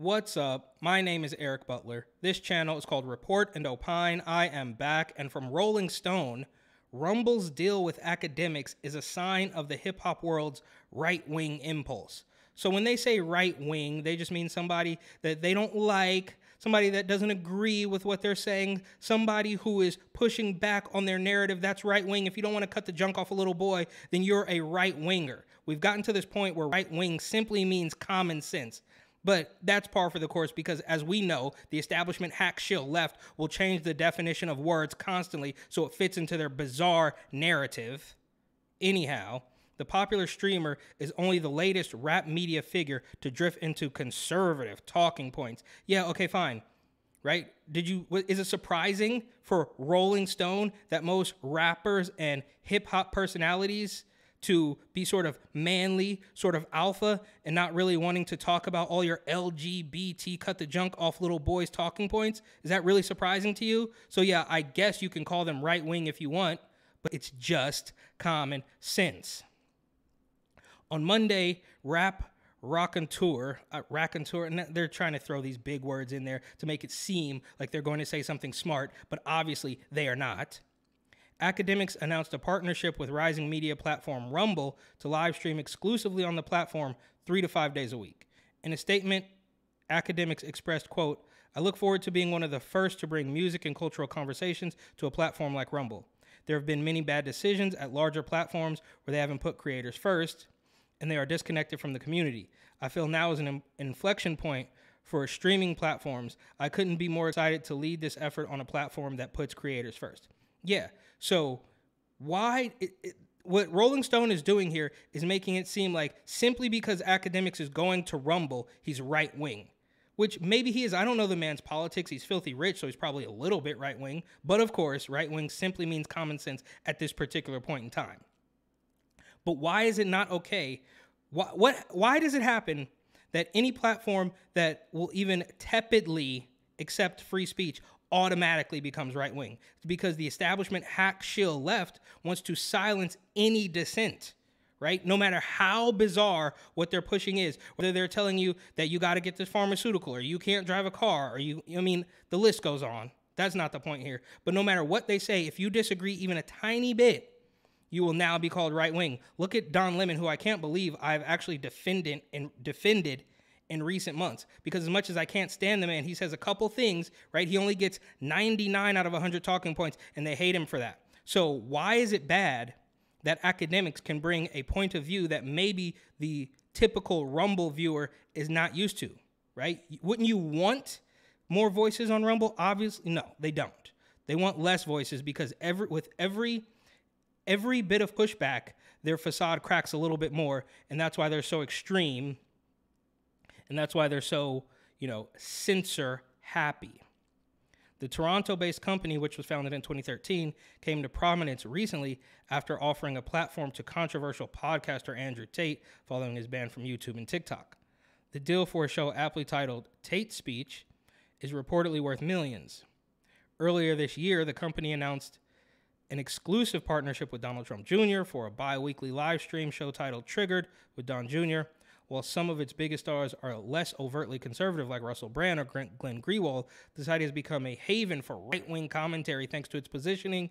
What's up? My name is Eric Butler. This channel is called Report and Opine. I am back, and from Rolling Stone, Rumble's deal with Akademiks is a sign of the hip hop world's right wing impulse. So when they say right wing, they just mean somebody that they don't like, somebody that doesn't agree with what they're saying, somebody who is pushing back on their narrative. That's right wing. If you don't want to cut the junk off a little boy, then you're a right winger. We've gotten to this point where right wing simply means common sense. But that's par for the course because, as we know, the establishment hack shill left will change the definition of words constantly so it fits into their bizarre narrative. Anyhow, the popular streamer is only the latest rap media figure to drift into conservative talking points. Yeah, okay, fine. Right? Did you is it surprising for Rolling Stone that most rappers and hip hop personalities to be sort of manly, sort of alpha, and not really wanting to talk about all your LGBT cut the junk off little boys talking points? Is that really surprising to you? So, yeah, I guess you can call them right wing if you want, but it's just common sense. On Monday, Rap Raconteur, uh, Raconteur, and they're trying to throw these big words in there to make it seem like they're going to say something smart, but obviously they are not. Akademiks announced a partnership with rising media platform Rumble to live stream exclusively on the platform three to five days a week. In a statement, Akademiks expressed, quote, I look forward to being one of the first to bring music and cultural conversations to a platform like Rumble. There have been many bad decisions at larger platforms where they haven't put creators first and they are disconnected from the community. I feel now is an inflection point for streaming platforms. I couldn't be more excited to lead this effort on a platform that puts creators first. Yeah. So why it, it, what Rolling Stone is doing here is making it seem like simply because Akademiks is going to Rumble, he's right wing. Which maybe he is. I don't know the man's politics. He's filthy rich, so he's probably a little bit right wing. But of course, right wing simply means common sense at this particular point in time. But why is it not okay? Why, what, why does it happen that any platform that will even tepidly accept free speech automatically becomes right wing. Because the establishment hack shill left wants to silence any dissent, right? No matter how bizarre what they're pushing is, whether they're telling you that you got to get this pharmaceutical or you can't drive a car or you, I mean, the list goes on. That's not the point here. But no matter what they say, if you disagree even a tiny bit, you will now be called right wing. Look at Don Lemon, who I can't believe I've actually defended and defended in recent months because as much as I can't stand the man, he says a couple things, right? He only gets 99 out of 100 talking points and they hate him for that. So why is it bad that Akademiks can bring a point of view that maybe the typical Rumble viewer is not used to, right? Wouldn't you want more voices on Rumble? Obviously, no, they don't. They want less voices because every with every every bit of pushback, their facade cracks a little bit more, and that's why they're so extreme and that's why they're so, you know, censor happy. The Toronto based company, which was founded in 2013, came to prominence recently after offering a platform to controversial podcaster Andrew Tate following his ban from YouTube and TikTok. The deal for a show aptly titled Tate Speech is reportedly worth millions. Earlier this year, the company announced an exclusive partnership with Donald Trump Jr. for a bi weekly live stream show titled Triggered with Don Jr while some of its biggest stars are less overtly conservative, like Russell Brand or Glenn Greenwald, the site has become a haven for right wing commentary thanks to its positioning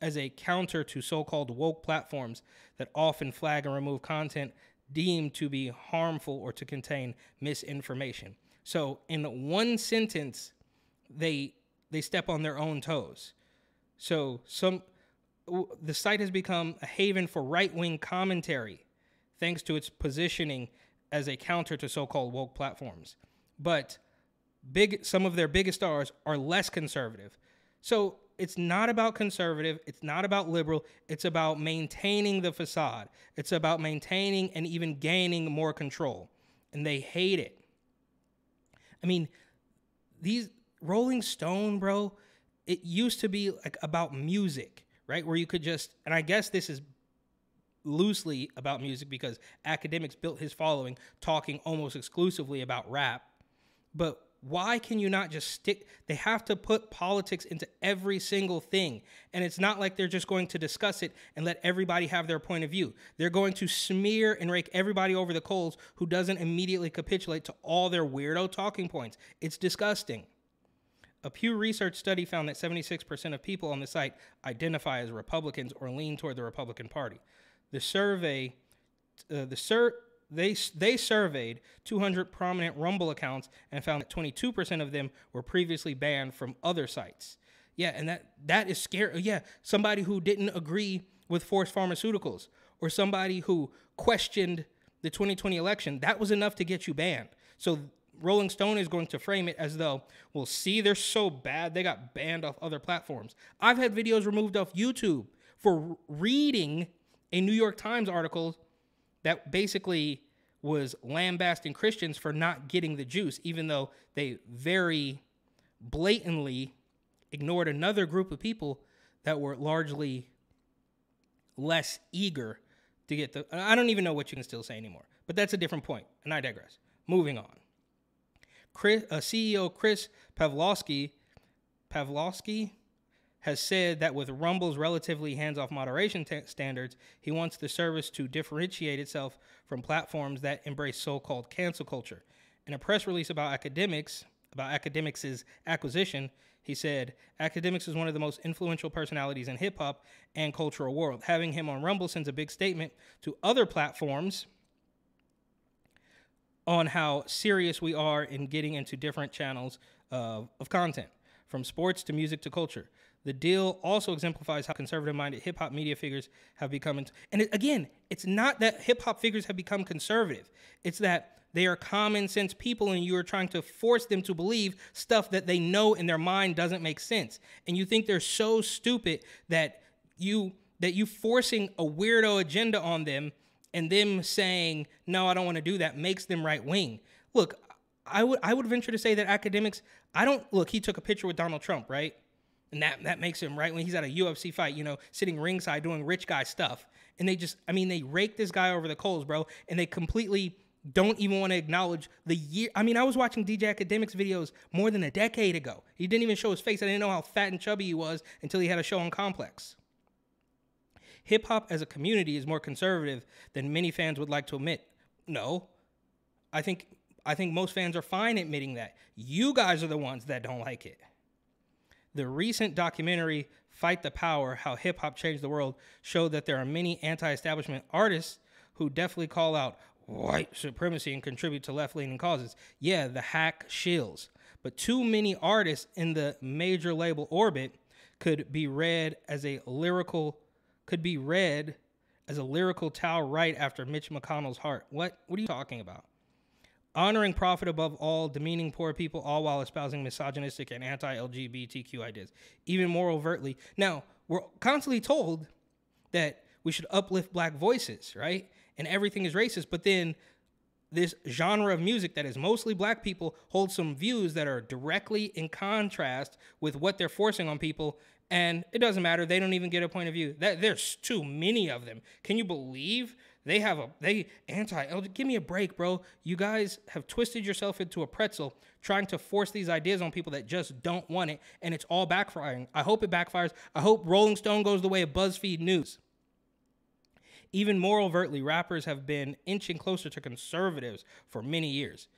as a counter to so called woke platforms that often flag and remove content deemed to be harmful or to contain misinformation. So, in one sentence, they they step on their own toes. So, some the site has become a haven for right wing commentary thanks to its positioning as a counter to so-called woke platforms. But big some of their biggest stars are less conservative. So it's not about conservative, it's not about liberal, it's about maintaining the facade. It's about maintaining and even gaining more control. And they hate it. I mean, these Rolling Stone, bro, it used to be like about music, right? Where you could just and I guess this is loosely about music because Akademiks built his following talking almost exclusively about rap. But why can you not just stick they have to put politics into every single thing and it's not like they're just going to discuss it and let everybody have their point of view they're going to smear and rake everybody over the coals who doesn't immediately capitulate to all their weirdo talking points it's disgusting a Pew Research study found that 76% of people on the site identify as Republicans or lean toward the Republican Party. The survey, uh, the sur- they, they surveyed 200 prominent Rumble accounts and found that 22% of them were previously banned from other sites. Yeah, and that that is scary. Yeah, somebody who didn't agree with forced pharmaceuticals or somebody who questioned the 2020 election, that was enough to get you banned. So Rolling Stone is going to frame it as though, well, see, they're so bad, they got banned off other platforms. I've had videos removed off YouTube for reading a New York Times article that basically was lambasting Christians for not getting the juice, even though they very blatantly ignored another group of people that were largely less eager to get the. I don't even know what you can still say anymore, but that's a different point, and I digress. Moving on. Chris, uh, CEO Chris Pavlovski, Pavlovski has said that with Rumble's relatively hands off moderation t- standards, he wants the service to differentiate itself from platforms that embrace so called cancel culture. In a press release about Akademiks, about Akademiks' acquisition, he said, Akademiks is one of the most influential personalities in hip hop and cultural world. Having him on Rumble sends a big statement to other platforms on how serious we are in getting into different channels of content, from sports to music to culture. The deal also exemplifies how conservative minded hip hop media figures have become. and it, again, it's not that hip hop figures have become conservative, it's that they are common sense people and you are trying to force them to believe stuff that they know in their mind doesn't make sense. And you think they're so stupid that you that you forcing a weirdo agenda on them and them saying, "No, I don't want to do that," makes them right wing. Look, I would I would venture to say that Akademiks I don't look, he took a picture with Donald Trump, right? And that that makes him right when he's at a UFC fight, you know, sitting ringside doing rich guy stuff. And they just, I mean, they rake this guy over the coals, bro, and they completely don't even want to acknowledge the year. I mean, I was watching DJ Akademiks videos more than a decade ago. He didn't even show his face. I didn't know how fat and chubby he was until he had a show on Complex. Hip hop as a community is more conservative than many fans would like to admit. No, I think I think most fans are fine admitting that. You guys are the ones that don't like it. The recent documentary Fight the Power How Hip Hop Changed the World showed that there are many anti establishment artists who definitely call out white supremacy and contribute to left leaning causes. Yeah, the hack shills. But too many artists in the major label orbit could be read as a lyrical could be read as a lyrical towel right after Mitch McConnell's heart. What what are you talking about? Honoring profit above all, demeaning poor people, all while espousing misogynistic and anti LGBTQ ideas, even more overtly. Now, we're constantly told that we should uplift black voices, right? And everything is racist, but then this genre of music that is mostly black people holds some views that are directly in contrast with what they're forcing on people and it doesn't matter they don't even get a point of view that there's too many of them can you believe they have a they anti give me a break, bro. You guys have twisted yourself into a pretzel trying to force these ideas on people that just don't want it, and it's all backfiring. I hope it backfires. I hope Rolling Stone goes the way of BuzzFeed News. Even more overtly, rappers have been inching closer to conservatives for many years.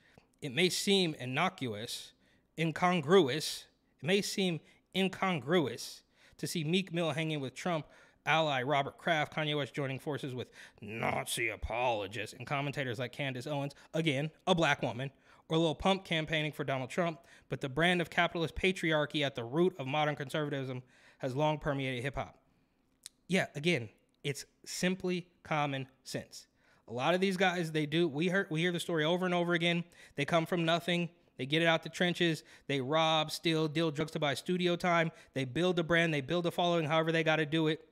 It may seem innocuous, incongruous, it may seem incongruous to see Meek Mill hanging with Trump ally Robert Kraft, Kanye West joining forces with Nazi apologists and commentators like Candace Owens, again, a black woman, or Lil Pump campaigning for Donald Trump, but the brand of capitalist patriarchy at the root of modern conservatism has long permeated hip hop. Yeah, again, it's simply common sense. A lot of these guys, they do. We heard, we hear the story over and over again. They come from nothing. They get it out the trenches. They rob, steal, deal drugs to buy studio time. They build a brand. They build a following. However, they got to do it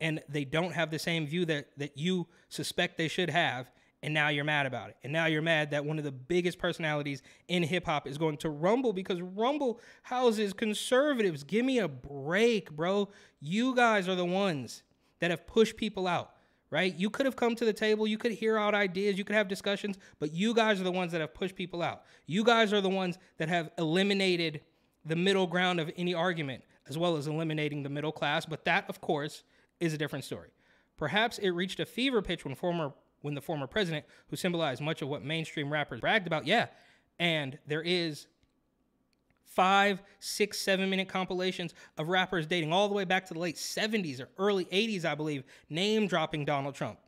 and they don't have the same view that that you suspect they should have and now you're mad about it and now you're mad that one of the biggest personalities in hip hop is going to rumble because rumble houses conservatives give me a break bro you guys are the ones that have pushed people out right? You could have come to the table, you could hear out ideas, you could have discussions, but you guys are the ones that have pushed people out. You guys are the ones that have eliminated the middle ground of any argument, as well as eliminating the middle class. But that, of course, is a different story. Perhaps it reached a fever pitch when former when the former president, who symbolized much of what mainstream rappers bragged about, yeah, and there is five, six, seven minute compilations of rappers dating all the way back to the late 70s or early 80s, I believe, name dropping Donald Trump.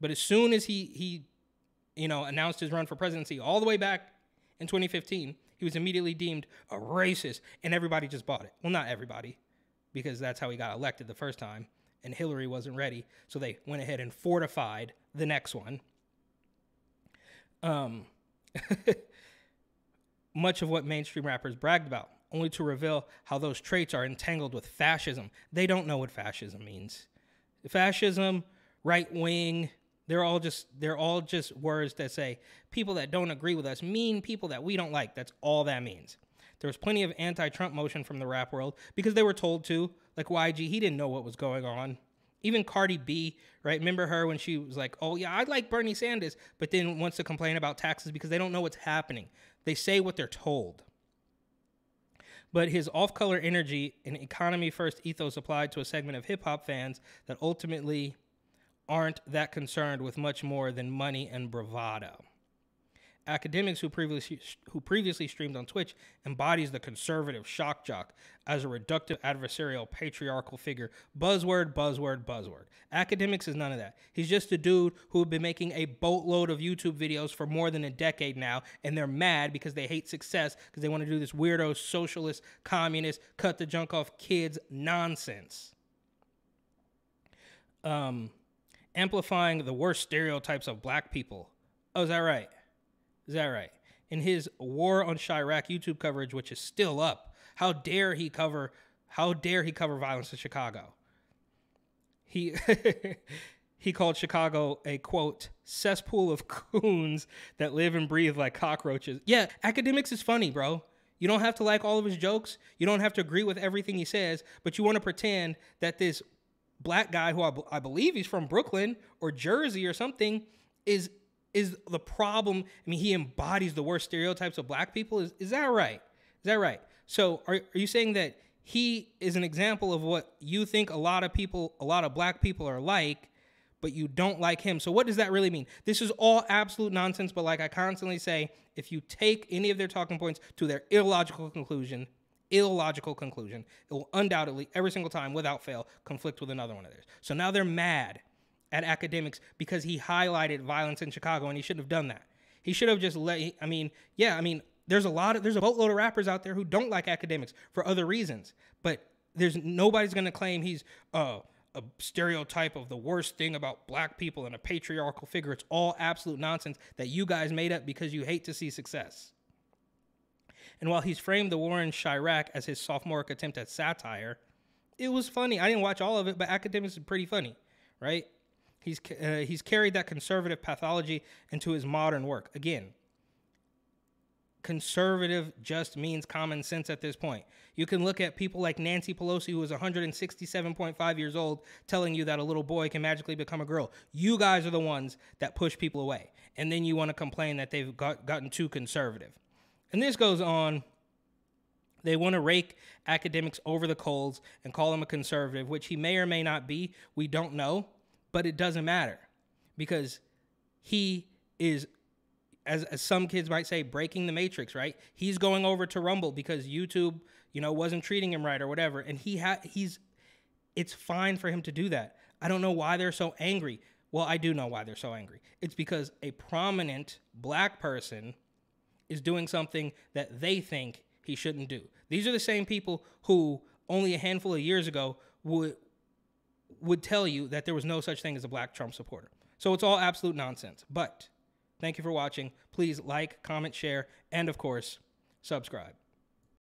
But as soon as he he, you know, announced his run for presidency all the way back in 2015, he was immediately deemed a racist, and everybody just bought it. Well, not everybody, because that's how he got elected the first time, and Hillary wasn't ready, so they went ahead and fortified the next one. Um. much of what mainstream rappers bragged about, only to reveal how those traits are entangled with fascism. They don't know what fascism means. Fascism, right wing, they're all just they're all just words that say people that don't agree with us mean people that we don't like. That's all that means. There was plenty of anti-Trump motion from the rap world because they were told to. Like YG, he didn't know what was going on. Even Cardi B, right? Remember her when she was like, "Oh yeah, I like Bernie Sanders," but then wants to complain about taxes because they don't know what's happening. They say what they're told. But his off color energy and economy first ethos applied to a segment of hip hop fans that ultimately aren't that concerned with much more than money and bravado. Akademiks who previously who previously streamed on Twitch embodies the conservative shock jock as a reductive adversarial patriarchal figure. Buzzword, buzzword, buzzword. Akademiks is none of that. He's just a dude who had been making a boatload of YouTube videos for more than a decade now, and they're mad because they hate success because they want to do this weirdo socialist, communist, cut the junk off kids nonsense. Um, amplifying the worst stereotypes of black people. Oh, is that right? Is that right? In his War on Chiraq YouTube coverage, which is still up, how dare he cover how dare he cover violence in Chicago? He he called Chicago a quote cesspool of coons that live and breathe like cockroaches. Yeah, Akademiks is funny, bro. You don't have to like all of his jokes. You don't have to agree with everything he says, but you want to pretend that this black guy who I believe he's from Brooklyn or Jersey or something is is the problem. I mean, he embodies the worst stereotypes of black people. Is, is that right? Is that right? So are, are you saying that he is an example of what you think a lot of people, a lot of black people are like, but you don't like him? So what does that really mean? This is all absolute nonsense, but like I constantly say, if you take any of their talking points to their illogical conclusion, illogical conclusion, it will undoubtedly, every single time, without fail, conflict with another one of theirs. So now they're mad at Akademiks because he highlighted violence in Chicago and he shouldn't have done that. He should have just let, I mean, yeah, I mean, there's a lot of, there's a boatload of rappers out there who don't like Akademiks for other reasons, but there's nobody's going to claim he's uh, a stereotype of the worst thing about black people and a patriarchal figure. It's all absolute nonsense that you guys made up because you hate to see success. And while he's framed the war in Chiraq as his sophomoric attempt at satire, it was funny. I didn't watch all of it, but Akademiks is pretty funny, right? He's uh, he's carried that conservative pathology into his modern work. Again, conservative just means common sense at this point. You can look at people like Nancy Pelosi, who is 167.5 years old, telling you that a little boy can magically become a girl. You guys are the ones that push people away. And then you want to complain that they've got, gotten too conservative. And this goes on. They want to rake Akademiks over the coals and call him a conservative, which he may or may not be. We don't know but it doesn't matter because he is as, as some kids might say breaking the matrix right? He's going over to rumble because youtube you know wasn't treating him right or whatever. And he had he's it's fine for him to do that. I don't know why they're so angry. Well i do know why they're so angry. It's because a prominent black person is doing something that they think he shouldn't do. These are the same people who only a handful of years ago would would tell you that there was no such thing as a black Trump supporter. So it's all absolute nonsense. But thank you for watching. Please like, comment, share, and of course, subscribe.